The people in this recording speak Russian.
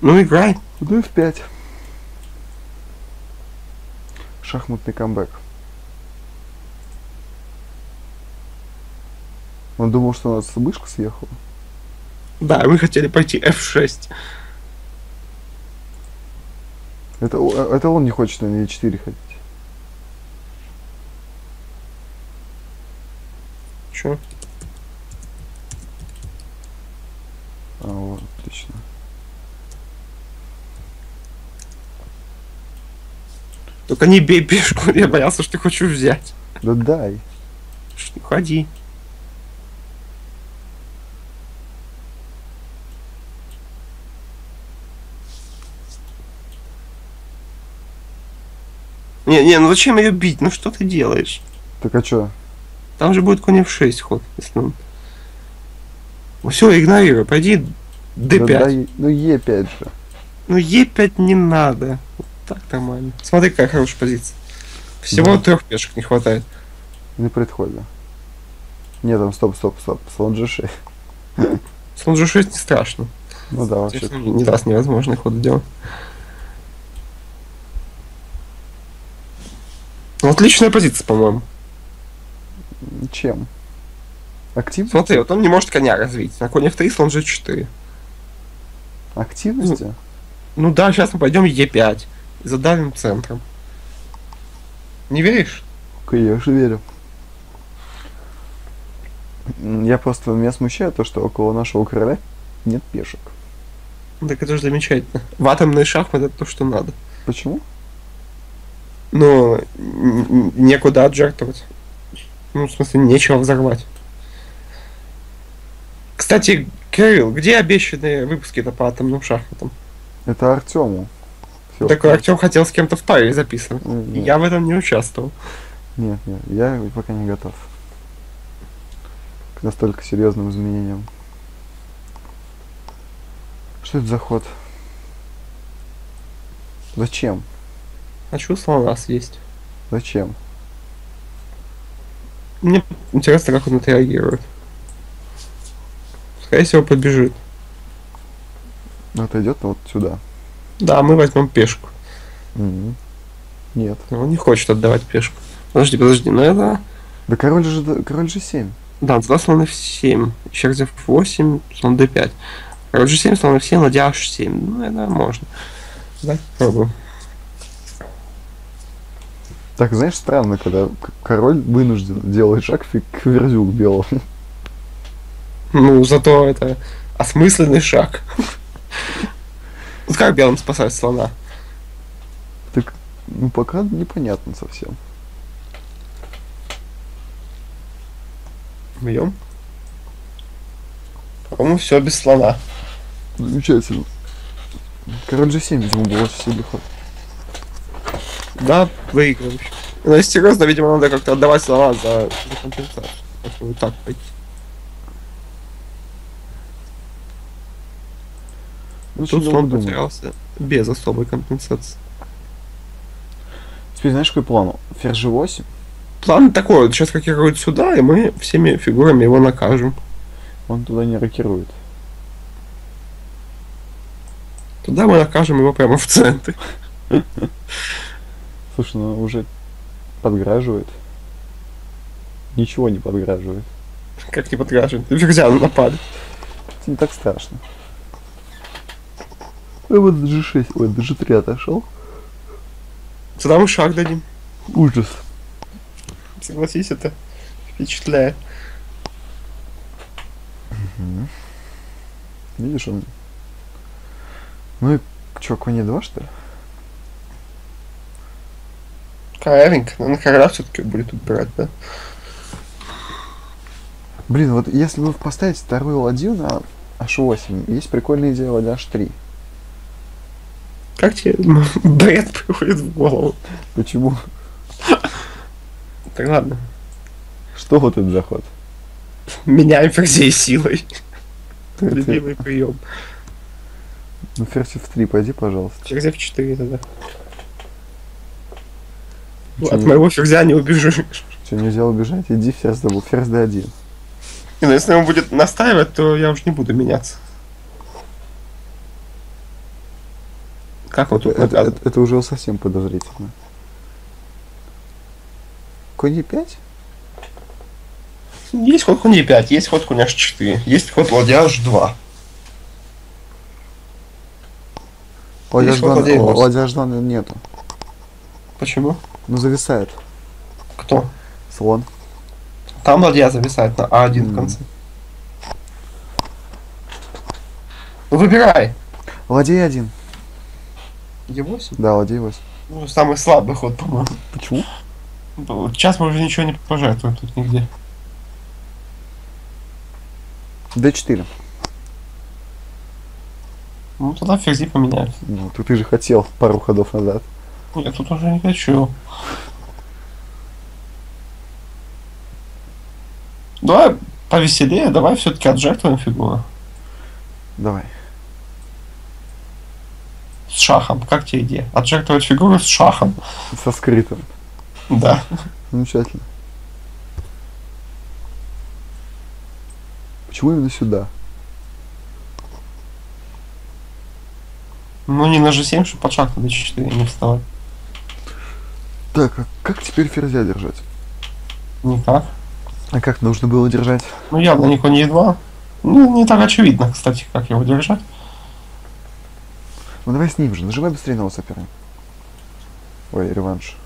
Ну, играй. Ну и в 5. Шахматный камбэк. Он думал, что у нас вышка съехала. Да, мы хотели пойти F6. Это, о- это он не хочет на E4 ходить. Чё? А, вот, отлично. Только не бей пешку, я боялся, что ты хочешь взять. Да дай. Ходи. Не, не, ну зачем ее бить? Ну что ты делаешь? Так а чё? Там же будет конь f6 ход, если он... Все, игнорируй, пойди Да d5. дай- ну Е5 же. Ну e5 не надо. Так нормально. Смотри, какая хорошая позиция. Всего Да. трех пешек не хватает. Не предходно. Нет, там стоп, стоп, стоп. Слон G6. Слон g6 не страшно. Ну да, вообще. Не даст невозможный ход сделать. Ну, Отличная позиция, по-моему. Чем? Активности? Смотри, вот он не может коня развить. На коне f3 слон g4. Активности? Ну да, сейчас мы пойдем e5. И задавим центром. Не веришь? Конечно, верю. Я просто, меня смущает то, что около нашего короля нет пешек. Ну, Так это же замечательно. В атомный шахмат это то, что надо. Почему? Но н- н- некуда отжертвовать. Ну, в смысле, нечего взорвать. Кстати, Кирилл, где обещанные выпуски-то по атомным шахматам? Это Артему. Всё. Такой Артем хотел с кем-то в паре записывать. Нет, Я в этом не участвовал. нет, нет, я пока не готов. К настолько серьезным изменениям. Что это за ход? Зачем? Хочу слона съесть. Зачем? Мне интересно, как он отреагирует. Скорее всего, побежит. Ну, Отойдет вот сюда. Да, мы возьмем пешку. Мгм. Нет. Но Он не хочет отдавать пешку. Подожди, подожди, ну это... Да король же король же 7. Да, тогда слон f7, черзь f8, слон d5. Король g7, слон f7, ладья h7. Ну, это можно. Давай попробуем. Так, знаешь, странно, когда король вынужден делать шаг фиг к верзю к белому. Ну, зато это осмысленный шаг. Вот как белым спасать слона? Так, ну пока непонятно совсем. Бьем. По-моему, все без слона. Замечательно. Король же 7, видимо, был очень сильный ход. Да, выигрывающий. Но если серьезно, видимо, надо как-то отдавать слона за, за компенсацию. Вот так пойти. Очень Тут слон думал. потерялся без особой компенсации. Теперь знаешь, какой план? Ферзь G8. План такой, вот сейчас рокирует сюда, и мы всеми фигурами его накажем. Он туда не рокирует. Туда мы накажем его прямо в центре. Слушай, ну уже подграживает. Ничего не подграживает. Как не подгажем. Ферзя напали. Это не так страшно. А вот до G6, ой, до G3 отошел. Сюда мы шаг дадим. Ужас. Согласись, это впечатляет. Видишь, он... Ну и чё, конь 2 что ли? Корявенько. Наверное, короля все-таки будет убирать, да? Блин, вот если бы поставить вторую ладью на H8, есть прикольная идея ладья H3. Как тебе бред приходит в голову? Почему? Так ладно. Что вот это за ход? Меняем ферзей силой. Любимый прием. Ну, ферзь F3, пойди, пожалуйста. Ферзь f4 тогда. Чё, От не- моего ферзя не убежишь. Что, нельзя убежать? Иди ферзь. Ферзь D1. Не, ну если он будет настаивать, то я уже не буду меняться. Как вот Это, тут это- это- это уже совсем подозрительно. Конь e5? Есть ход конь e5, есть ход конь h4, есть ход ладья h2. Ладья Есть ход Ждан- ладья о, e8. ладья Ждана нету. Почему? Ну зависает. Кто? Слон. Там ладья зависает на А1 в М. конце. Выбирай. Ладья E1. Е8? Да, ладья E8. Ну, самый слабый ход, по-моему. Почему? Ну, Сейчас мы уже ничего не пожертвуем тут нигде. D4. Ну тогда ферзи поменяют. Ну, ты, ты же хотел пару ходов назад. Я тут уже не хочу. Давай повеселее, давай все-таки отжертвуем фигуру. Давай. С шахом. Как тебе идея? Отжертвовать фигуру с шахом. Со скрытым. Да. Замечательно. Почему именно сюда? Ну не на G7, чтобы под шаг на D4 не вставать. Так, а как теперь ферзя держать? Никак. А как нужно было держать? Ну явно не конь E2. Ну, не так очевидно, кстати, как его держать. Ну давай с ним же, нажимай быстрее на его соперника. Ой, реванш.